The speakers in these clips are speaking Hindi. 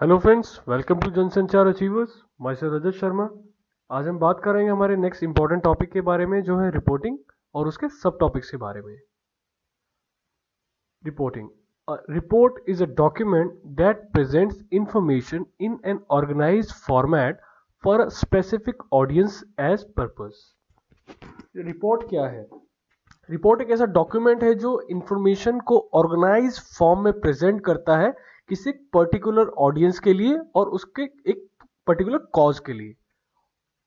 Hello friends welcome to Jansanchar Achievers my sir Rajat Sharma आज हम बात करेंगे हमारे नेक्स्ट इंपॉर्टेंट टॉपिक के बारे में, जो है रिपोर्टिंग और उसके सब टॉपिक्स के बारे में। Reporting report is a document that presents information in an organize format for specific audience as purpose report क्या है? रिपोर्ट एक ऐसा डॉक्यूमेंट है जो इंफॉर्मेशन को ऑर्गेनाइज फॉर्म में प्रेजेंट करता है किसी पर्टिकुलर ऑडियंस के लिए और उसके एक पर्टिकुलर कॉज के लिए।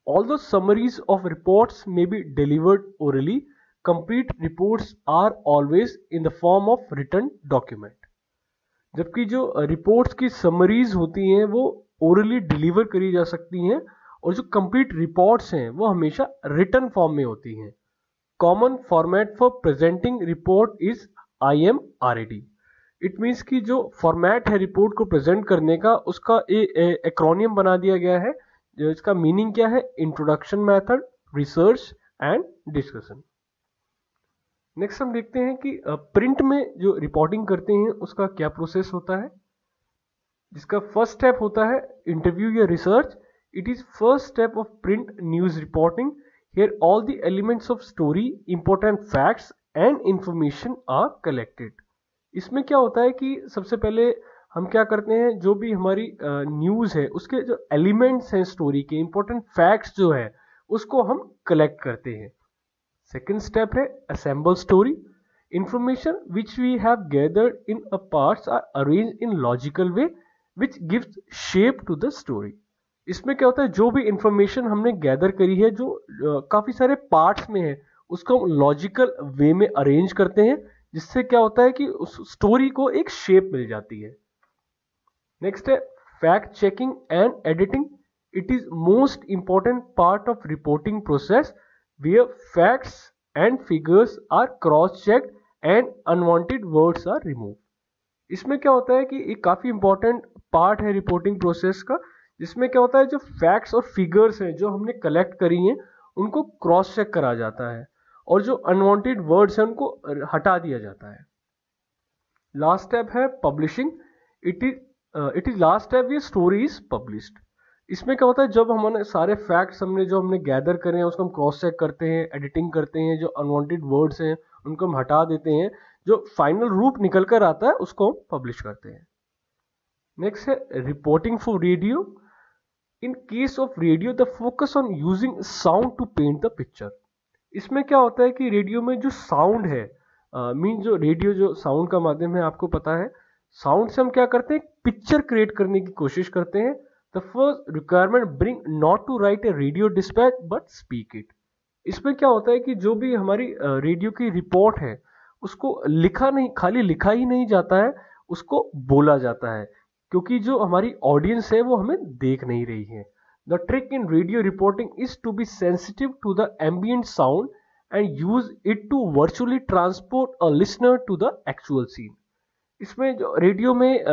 All do summaries of reports may be delivered orally complete reports are always in the form of written document जबकि जो रिपोर्ट्स की समरीज होती हैं, वो ओरली डिलीवर करी जा सकती हैं और जो कंप्लीट रिपोर्ट्स हैं, वो हमेशा रिटर्न फॉर्म में होती हैं। Common format for presenting report is I M R A D it means कि जो फॉर्मेट है रिपोर्ट को प्रेजेंट करने का, उसका एक्रोनियम बना दिया गया है, जो इसका मीनिंग क्या है? Introduction method research and discussion next हम देखते हैं कि प्रिंट में जो रिपोर्टिंग करते हैं, उसका क्या प्रोसेस होता है? जिसका फ़र्स्ट स्टेप होता है इंटरव्यू या research it is first step of print news reporting here all the elements of story important facts and information are collected इसमें क्या होता है कि सबसे पहले हम क्या करते हैं, जो भी हमारी न्यूज़ है, उसके जो एलिमेंट्स हैं स्टोरी के इंपॉर्टेंट फैक्ट्स जो है, उसको हम कलेक्ट करते हैं। सेकेंड स्टेप है assemble story information which we have gathered in a parts are arrange in logical way which gives shape to the story इसमें क्या होता है, जो भी इंफॉर्मेशन हमने गैदर करी है, जो काफ़ी सारे पार्ट्स में है, उसको हम लॉजिकल वे में अरेंज करते हैं। जिससे क्या होता है कि उस स्टोरी को एक शेप मिल जाती है। नेक्स्ट है fact checking and editing it is most important part of reporting process where facts and figures are cross check and unwanted words are remove इसमें क्या होता है कि एक काफ़ी इंपॉर्टेंट पार्ट है रिपोर्टिंग प्रोसेस का, जिसमें क्या होता है जो फैक्ट्स और फिगर्स हैं जो हमने कलेक्ट करी हैं, उनको क्रॉस चेक करा जाता है। और जो अनवांटेड वर्ड्स हैं उनको हटा दिया जाता है। लास्ट स्टेप है publishing it is it is last step ये स्टोरी इज़ पब्लिश्ड इसमें क्या होता है? जब हमारे सारे फैक्ट्स हमने जो हमने गैदर करे हैं, उसको हम क्रॉस चेक करते हैं एडिटिंग करते हैं, जो अनवांटेड वर्ड्स हैं, उनको हम हटा देते हैं, जो फाइनल रूप निकल कर आता है, उसको हम पब्लिश करते हैं। नेक्स्ट है reporting for radio in case of radio the focus on using sound to paint the picture इसमें क्या होता है कि रेडियो में जो साउंड है मीन जो रेडियो जो साउंड का माध्यम है, आपको पता है, साउंड से हम क्या करते हैं, पिक्चर क्रिएट करने की कोशिश करते हैं। The first requirement being not to write a radio dispatch but speak it इसमें क्या होता है कि जो भी हमारी रेडियो की रिपोर्ट है, उसको लिखा नहीं, खाली लिखा ही नहीं जाता है, उसको बोला जाता है, क्योंकि जो हमारी ऑडियंस है, वो हमें देख नहीं रही है। The trick in radio reporting is to be sensitive to the ambient sound and use it to virtually transport a listener to the actual scene. इसमें जो रेडियो में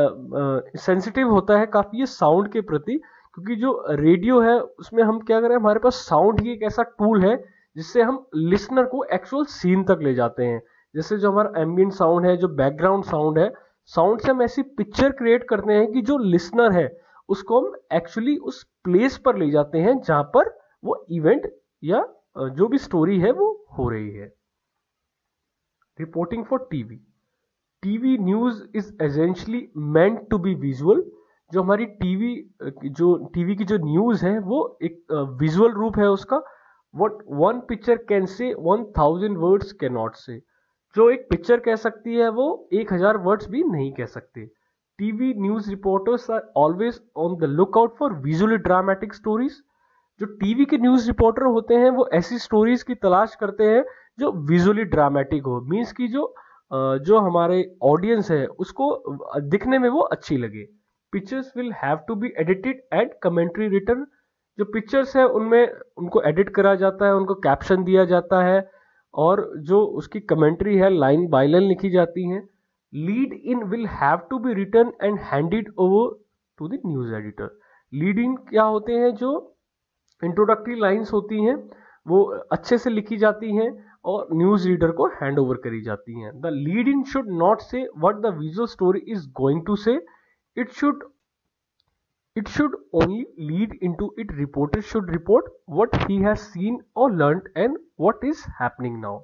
सेंसिटिव होता है काफ़ी ये साउंड के प्रति, क्योंकि जो रेडियो है, उसमें हम क्या करें, हमारे पास साउंड ही एक ऐसा टूल है जिससे हम लिसनर को एक्चुअल सीन तक ले जाते हैं जैसे जो हमारा एम्बियंट साउंड है, जो बैकग्राउंड साउंड है साउंड से हम ऐसी पिक्चर क्रिएट करते हैं कि जो लिसनर है उसको हम एक्चुअली उस प्लेस पर ले जाते हैं जहाँ पर वो इवेंट या जो भी स्टोरी है वो हो रही है। Reporting for TV TV news is essentially meant to be visual जो हमारी टीवी जो टीवी की जो न्यूज़ है वो एक विजुअल रूप है उसका। What one picture can say one thousand words can not say जो एक पिक्चर कह सकती है वो एक हज़ार वर्ड्स भी नहीं कह सकते। TV news reporters are always on the lookout for visually dramatic stories. जो टीवी के न्यूज़ रिपोर्टर होते हैं, वो ऐसी स्टोरीज की तलाश करते हैं जो विजुअली ड्रामेटिक हो। मीन्स की जो जो हमारे ऑडियंस है, उसको दिखने में वो अच्छी लगे। Pictures will have to be edited and commentary written. जो पिक्चर्स है, उनमें उनको एडिट करा जाता है, उनको कैप्शन दिया जाता है और जो उसकी कमेंट्री है, लाइन बाय लाइन लिखी जाती हैं। lead in will have to be written and handed over to the news editor. Lead in क्या होते हैं जो इंट्रोडक्टरी lines होती हैं, वो अच्छे से लिखी जाती हैं और न्यूज़ रीडर को हैंड ओवर करी जाती हैं। The lead in should not say what the visual story is going to say it should it should only lead in to it reporter should report what he has seen or learn and what is happening now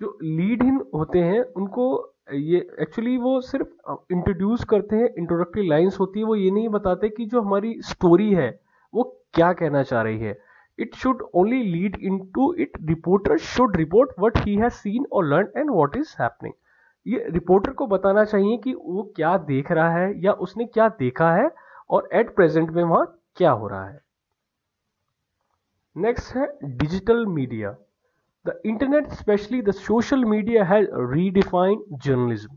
जो लीड इन होते हैं, उनको ये एक्चुअली वो सिर्फ़ इंट्रोड्यूस करते हैं इंट्रोडक्टरी लाइंस होती है, वो ये नहीं बताते कि जो हमारी स्टोरी है, वो क्या कहना चाह रही है। It should only lead in to it reporter should report what he has seen or learn and what is happening ये रिपोर्टर को बताना चाहिए कि वो क्या देख रहा है या उसने क्या देखा है और एट प्रेजेंट में वहाँ क्या हो रहा है। नेक्स्ट है digital media the internet specially the social media has redefined journalism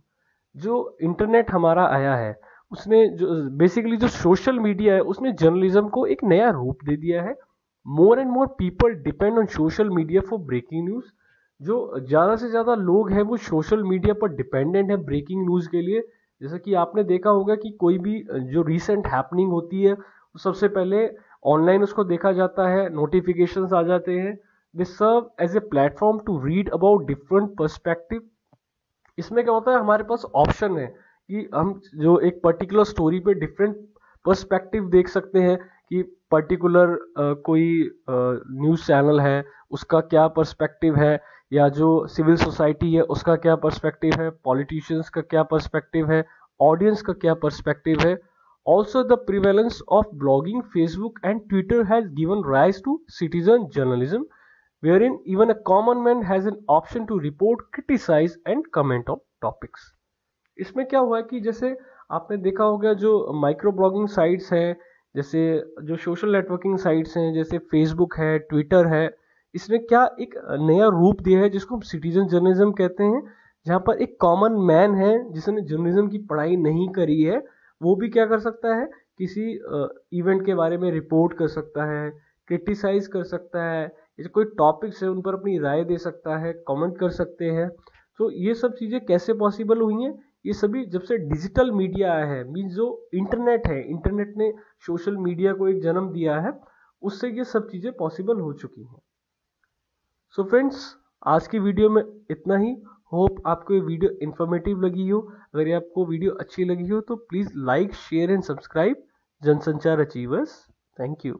जो इंटरनेट हमारा आया है, उसने जो बेसिकली जो सोशल मीडिया है, उसने जर्नलिज्म को एक नया रूप दे दिया है। More and more people depend on social media for breaking news जो ज़्यादा से ज़्यादा लोग हैं, वो सोशल मीडिया पर डिपेंडेंट है ब्रेकिंग न्यूज़ के लिए। जैसा कि आपने देखा होगा कि कोई भी, जो रिसेंट हैपनिंग होती है सबसे पहले ऑनलाइन उसको देखा जाता है नोटिफिकेशंस आ जाते हैं। They serve as a platform to read about different perspective इसमें क्या होता है? हमारे पास ऑप्शन है कि हम जो एक पर्टिकुलर स्टोरी पे डिफरेंट पर्सपेक्टिव देख सकते हैं कि पर्टिकुलर कोई न्यूज़ चैनल है, उसका क्या पर्सपेक्टिव है, या जो सिविल सोसाइटी है, उसका क्या पर्सपेक्टिव है पॉलिटिशियंस का क्या पर्सपेक्टिव है ऑडियंस का क्या पर्सपेक्टिव है। Also the prevalence of blogging Facebook and Twitter has given rise to citizen journalism in even a common man has an option to report criticize and comment on topics इसमें क्या हुआ कि जैसे आपने देखा होगा जो माइक्रो ब्लॉगिंग साइट्स हैं, जैसे जो सोशल नेटवर्किंग साइट्स हैं, जैसे फेसबुक है ट्विटर है इसने क्या एक नया रूप दिया है जिसको हम सिटीजन जर्नलिज्म कहते हैं, जहाँ पर एक कॉमन मैन है जिसने जर्नलिज्म की पढ़ाई नहीं करी है, वो भी क्या कर सकता है, किसी इवेंट के बारे में रिपोर्ट कर सकता है क्रिटिसाइज कर सकता है जैसे कोई टॉपिक्स है, उन पर अपनी राय दे सकता है कमेंट कर सकते हैं। तो ये सब चीज़ें कैसे पॉसिबल हुई हैं? ये सभी जब से डिजिटल मीडिया आया है मीन्स जो इंटरनेट है इंटरनेट ने सोशल मीडिया को एक जन्म दिया है, उससे ये सब चीज़ें पॉसिबल हो चुकी हैं। सो फ्रेंड्स आज की वीडियो में इतना ही। होप आपको ये वीडियो इन्फॉर्मेटिव लगी हो। अगर ये आपको वीडियो अच्छी लगी हो तो please like share and subscribe Jansanchar Achievers thank you